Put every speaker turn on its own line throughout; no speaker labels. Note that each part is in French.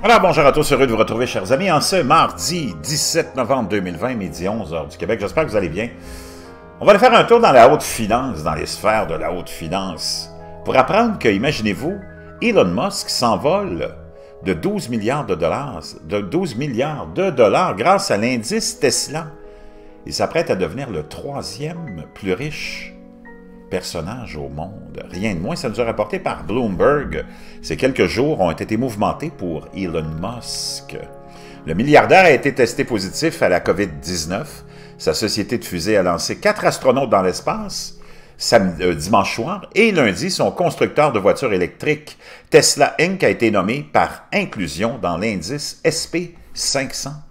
Alors, bonjour à tous, heureux de vous retrouver, chers amis, en ce mardi 17 novembre 2020, midi 11 heures du Québec. J'espère que vous allez bien. On va aller faire un tour dans la haute finance, dans les sphères de la haute finance, pour apprendre que, imaginez-vous, Elon Musk s'envole de 12 milliards de dollars, de 12 milliards de dollars grâce à l'indice Tesla. Il s'apprête à devenir le troisième plus riche personnage au monde. Rien de moins, ça nous a rapporté par Bloomberg. Ces quelques jours ont été mouvementés pour Elon Musk. Le milliardaire a été testé positif à la COVID-19. Sa société de fusée a lancé quatre astronautes dans l'espace euh, dimanche soir et lundi, son constructeur de voitures électriques Tesla Inc. a été nommé par inclusion dans l'indice SP500.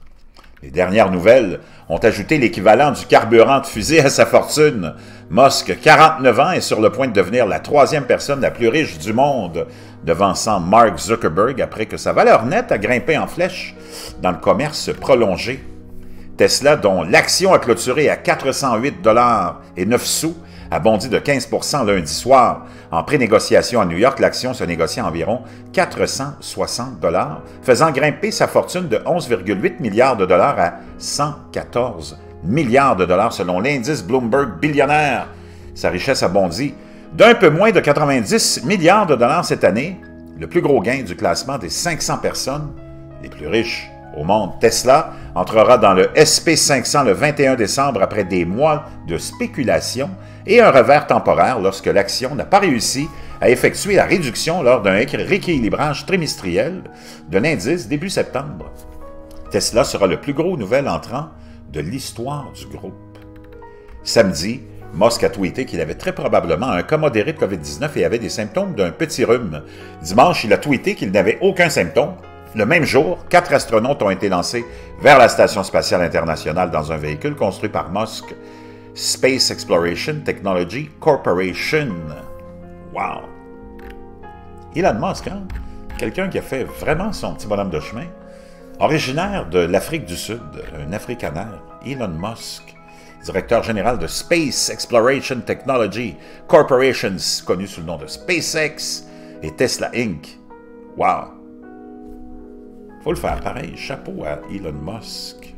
Les dernières nouvelles ont ajouté l'équivalent du carburant de fusée à sa fortune. Musk, 49 ans, est sur le point de devenir la troisième personne la plus riche du monde, devançant Mark Zuckerberg après que sa valeur nette a grimpé en flèche dans le commerce prolongé. Tesla, dont l'action a clôturé à 408 dollars et 9 sous, a bondi de 15% lundi soir. En pré-négociation à New York, l'action se négocie à environ 460 dollars, faisant grimper sa fortune de 11,8 milliards de dollars à 114 milliards de dollars selon l'indice Bloomberg billionnaire. Sa richesse a bondi d'un peu moins de 90 milliards de dollars cette année, le plus gros gain du classement des 500 personnes les plus riches au monde. Tesla entrera dans le SP500 le 21 décembre après des mois de spéculation et un revers temporaire lorsque l'action n'a pas réussi à effectuer la réduction lors d'un rééquilibrage trimestriel de l'indice début septembre. Tesla sera le plus gros nouvel entrant de l'histoire du groupe. Samedi, Musk a tweeté qu'il avait très probablement un cas modéré de COVID-19 et avait des symptômes d'un petit rhume. Dimanche, il a tweeté qu'il n'avait aucun symptôme le même jour, quatre astronautes ont été lancés vers la Station spatiale internationale dans un véhicule construit par Musk Space Exploration Technology Corporation. Wow! Elon Musk, hein? quelqu'un qui a fait vraiment son petit bonhomme de chemin. Originaire de l'Afrique du Sud, un Africanaire, Elon Musk, directeur général de Space Exploration Technology Corporation, connu sous le nom de SpaceX et Tesla Inc. Wow! Faut le faire pareil. Chapeau à Elon Musk.